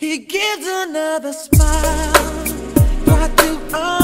He gives another smile. Right to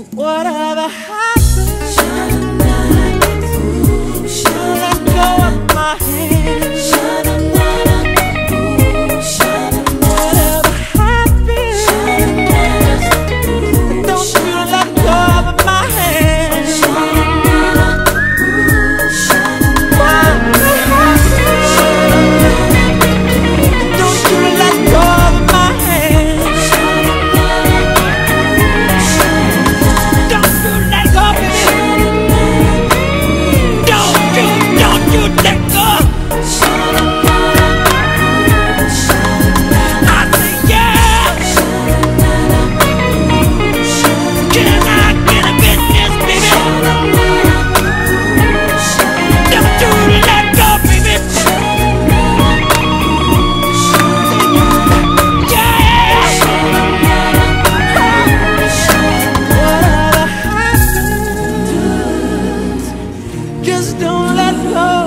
What are the high? just don't let go.